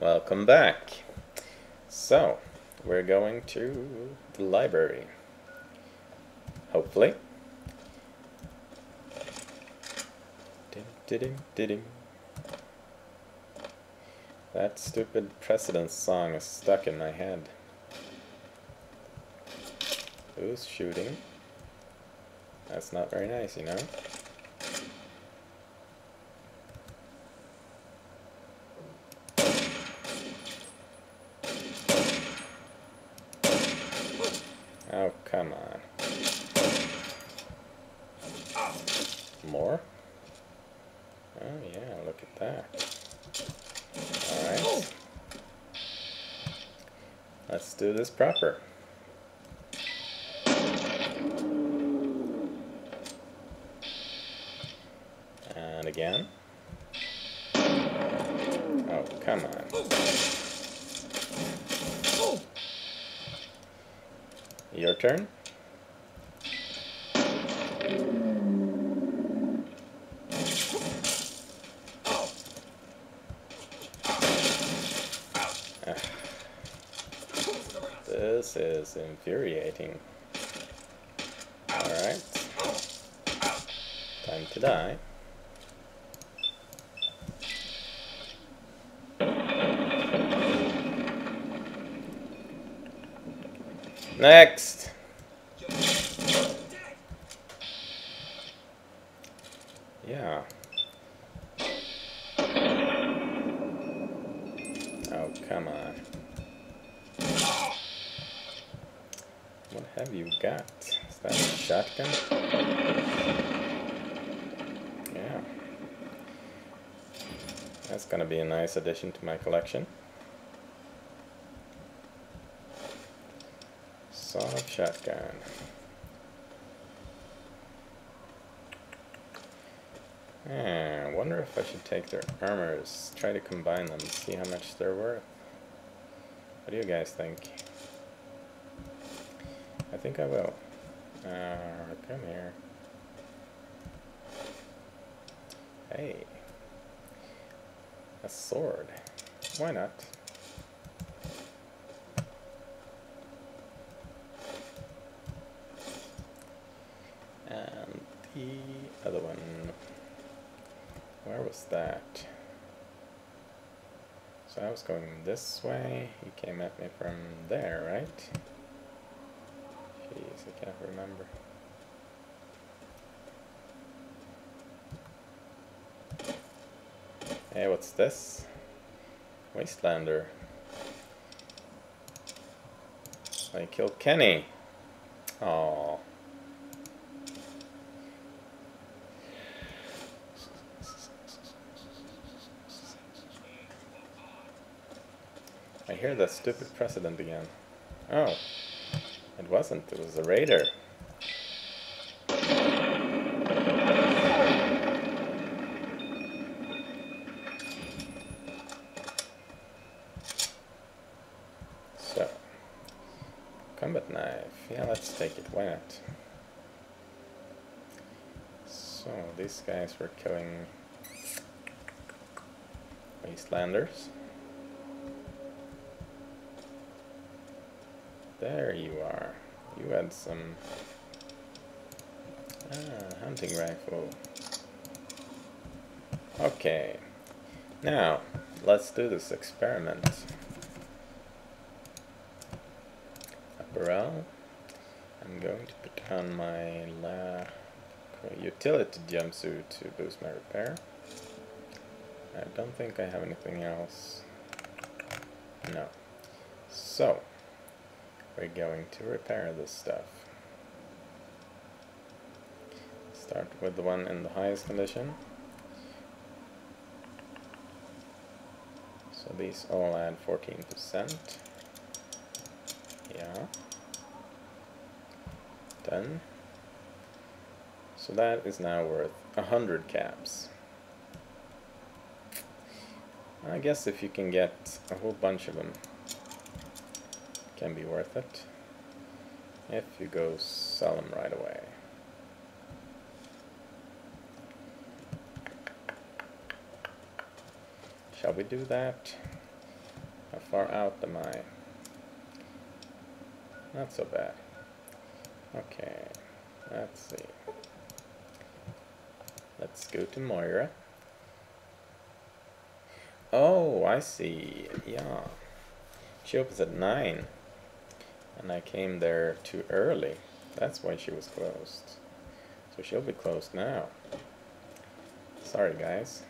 Welcome back. So, we're going to the library. Hopefully. Ding, ding, ding. ding. That stupid precedence song is stuck in my head. Who's shooting? That's not very nice, you know? Oh, come on. More? Oh yeah, look at that. Alright. Let's do this proper. And again. Oh, come on. Your turn. Ah. This is infuriating. Alright. Time to die. Next! Yeah. Oh, come on. What have you got? Is that a shotgun? Yeah. That's gonna be a nice addition to my collection. Sawed shotgun. Hmm, wonder if I should take their armors, try to combine them, see how much they're worth. What do you guys think? I think I will. Uh, come here. Hey. A sword. Why not? And the other one. Where was that? So I was going this way. He came at me from there, right? Remember. Hey, what's this? Wastelander. I killed Kenny. Oh. I hear that stupid precedent again. Oh. It wasn't, it was a raider. So, combat knife. Yeah, let's take it. Why not? So, these guys were killing wastelanders. There you are. You had some ah, hunting rifle. Okay. Now, let's do this experiment. Apparel. I'm going to put on my utility jumpsuit to boost my repair. I don't think I have anything else. No. So, we're going to repair this stuff. Start with the one in the highest condition. So these all add 14%. Yeah. Done. So that is now worth 100 caps. I guess if you can get a whole bunch of them, can be worth it if you go sell them right away. Shall we do that? How far out am I? Not so bad. Okay, let's see. Let's go to Moira. Oh, I see. Yeah. She opens at 9. And I came there too early. That's why she was closed. So she'll be closed now. Sorry, guys.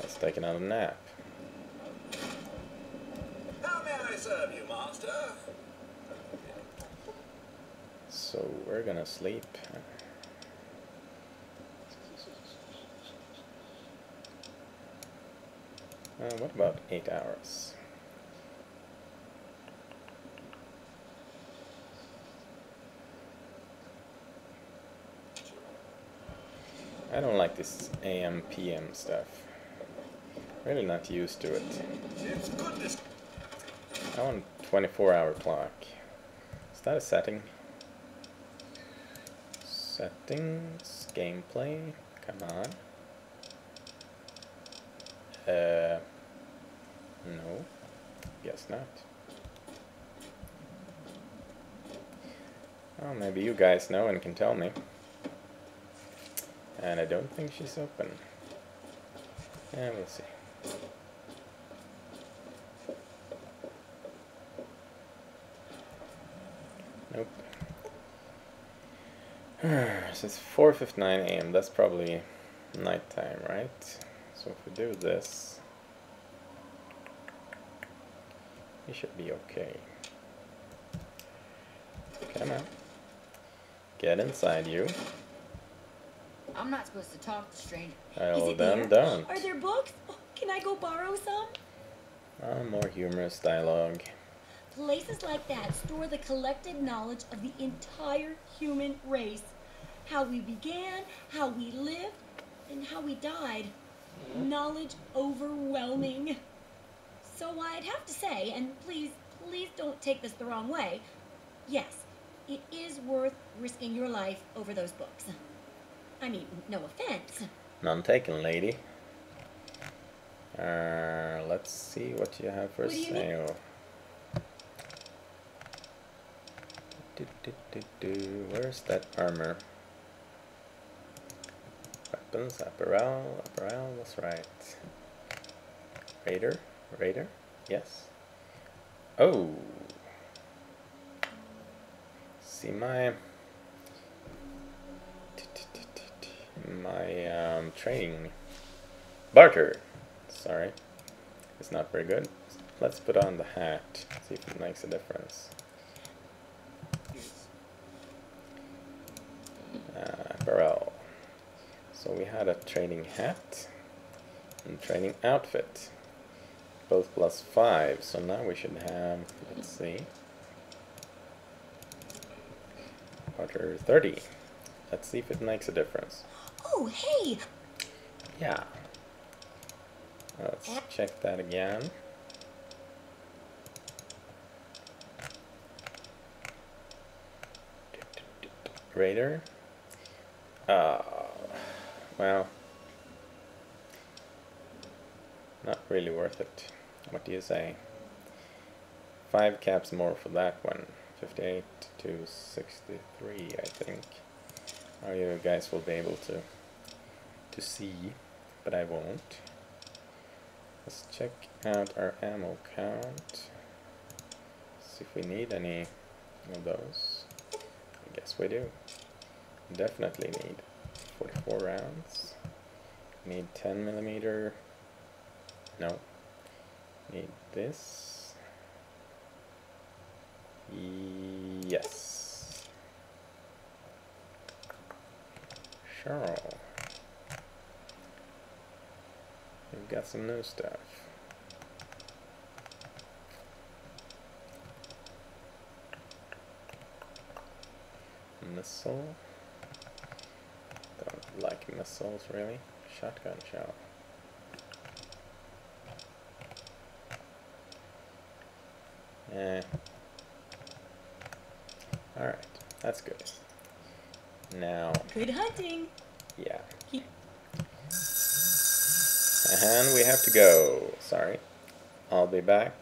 Let's take another nap. How may I serve you, master? So we're gonna sleep. Uh, what about eight hours? I don't like this AM PM stuff. Really not used to it. I want 24 hour clock. Is that a setting? Settings, gameplay, come on. Uh, no, guess not. Oh, maybe you guys know and can tell me. And I don't think she's open. Yeah, we'll see. Nope. so it's 4.59 a.m. That's probably nighttime, right? So if we do this, we should be okay. Come on. Get inside you. I'm not supposed to talk to strangers. Oh, it then don't. Are there books? Oh, can I go borrow some? Ah, more humorous dialogue. Places like that store the collected knowledge of the entire human race. How we began, how we lived, and how we died. Knowledge overwhelming. So I'd have to say, and please, please don't take this the wrong way, yes, it is worth risking your life over those books. I mean, no offense. None taken, lady. Uh, let's see what you have for you sale. Do, do, do, do. Where's that armor? Weapons, apparel, apparel, that's right. Raider, Raider, yes. Oh! See my my um, training barter. Sorry, it's not very good. Let's put on the hat. See if it makes a difference. Uh, barrel. So we had a training hat and training outfit, both plus five. So now we should have. Let's see. Barter thirty. Let's see if it makes a difference. Oh, hey! Yeah. Let's check that again. Raider. Uh, well, not really worth it. What do you say? Five caps more for that one. 58 to 63, I think. Oh, you guys will be able to to see, but I won't. Let's check out our ammo count. See if we need any of those. I guess we do. Definitely need 44 rounds. Need 10 millimeter. No. Need this. Yes. Sure. We've got some new stuff. Missile. Like missiles really. Shotgun shell. Eh. Alright, that's good. Now, Good hunting. yeah. And we have to go. Sorry. I'll be back